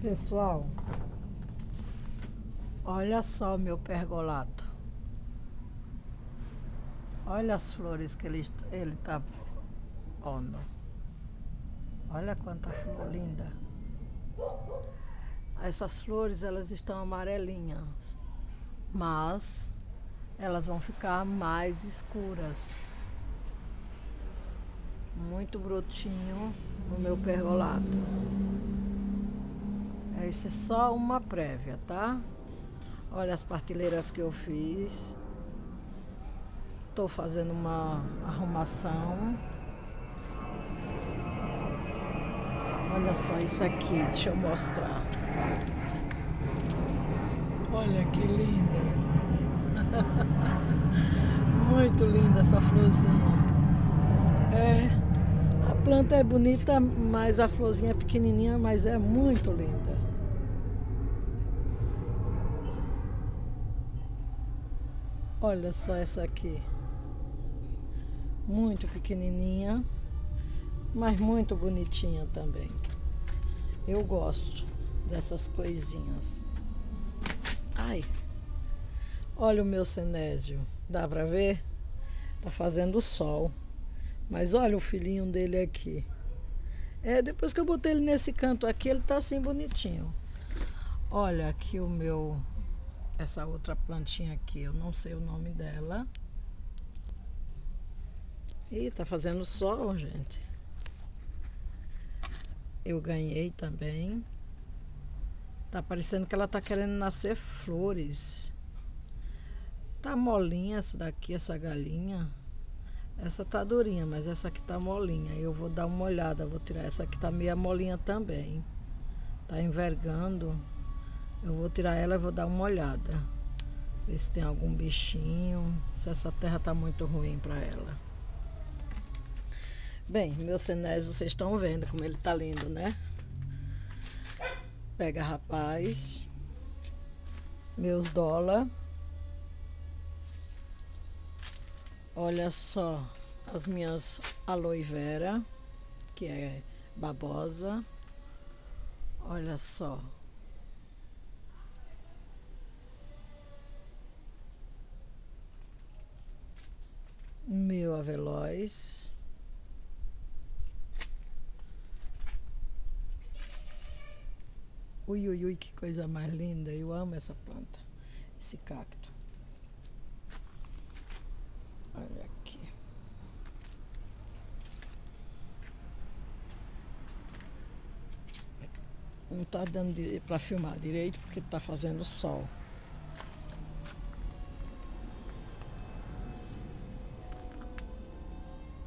Pessoal, olha só meu pergolato. Olha as flores que ele ele tá pondo. Olha quanta flor linda. Essas flores elas estão amarelinhas, mas elas vão ficar mais escuras. Muito brotinho no meu pergolato. Essa é só uma prévia, tá? Olha as partilheiras que eu fiz. Estou fazendo uma arrumação. Olha só isso aqui, deixa eu mostrar. Olha que linda. Muito linda essa florzinha. É, a planta é bonita, mas a florzinha é pequenininha, mas é muito linda. Olha só essa aqui. Muito pequenininha, mas muito bonitinha também. Eu gosto dessas coisinhas. Ai. Olha o meu cenésio. Dá pra ver? Tá fazendo sol. Mas olha o filhinho dele aqui. É, depois que eu botei ele nesse canto aqui, ele tá assim bonitinho. Olha aqui o meu essa outra plantinha aqui, eu não sei o nome dela. E tá fazendo sol, gente. Eu ganhei também. Tá parecendo que ela tá querendo nascer flores. Tá molinha essa daqui, essa galinha. Essa tá durinha, mas essa aqui tá molinha. Eu vou dar uma olhada, vou tirar essa aqui tá meio molinha também. Tá envergando. Eu vou tirar ela e vou dar uma olhada. Ver se tem algum bichinho. Se essa terra tá muito ruim para ela. Bem, meu cenésio, vocês estão vendo como ele tá lindo, né? Pega rapaz. Meus dólar. Olha só as minhas aloe vera, que é babosa. Olha só. Avelóis. Ui, ui, ui, que coisa mais linda. Eu amo essa planta, esse cacto. Olha aqui. Não está dando para filmar direito porque está fazendo sol.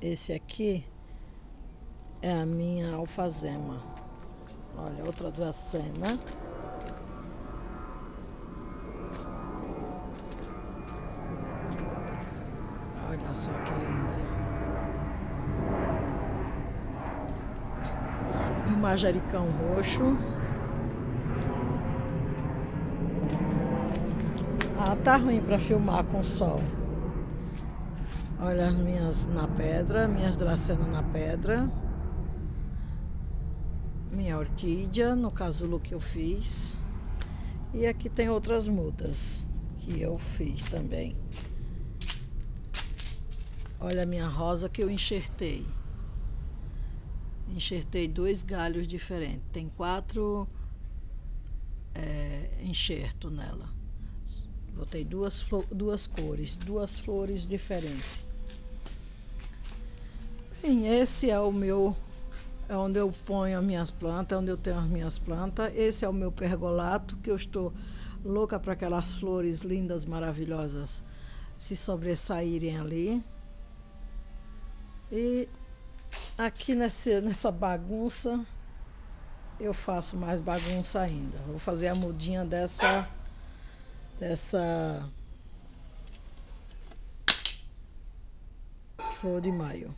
Esse aqui é a minha alfazema. Olha, outra dracena. Olha só que linda. E o manjericão roxo. Ah, tá ruim para filmar com sol. Olha as minhas na pedra, minhas dracenas na pedra. Minha orquídea, no casulo que eu fiz. E aqui tem outras mudas que eu fiz também. Olha a minha rosa que eu enxertei. Enxertei dois galhos diferentes. Tem quatro é, enxertos nela. Botei duas, duas cores, duas flores diferentes. Bem, esse é o meu, é onde eu ponho as minhas plantas, é onde eu tenho as minhas plantas. Esse é o meu pergolato, que eu estou louca para aquelas flores lindas, maravilhosas se sobressaírem ali. E aqui nesse, nessa bagunça, eu faço mais bagunça ainda. Vou fazer a mudinha dessa, dessa flor de maio.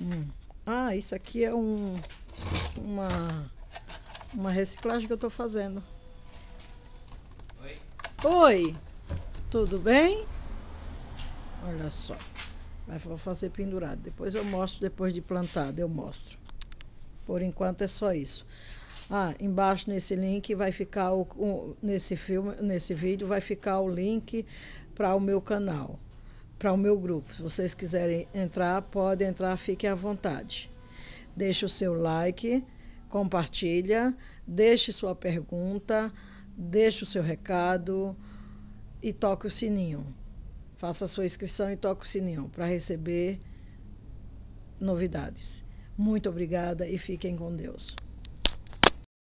Hum. Ah, isso aqui é um, uma, uma reciclagem que eu estou fazendo. Oi. Oi, tudo bem? Olha só, vai vou fazer pendurado. Depois eu mostro, depois de plantado, eu mostro. Por enquanto é só isso. Ah, embaixo nesse link vai ficar o, o nesse filme, nesse vídeo vai ficar o link para o meu canal, para o meu grupo. Se vocês quiserem entrar, podem entrar, fiquem à vontade. Deixe o seu like, compartilha, deixe sua pergunta, deixe o seu recado e toque o sininho. Faça a sua inscrição e toque o sininho para receber novidades. Muito obrigada e fiquem com Deus.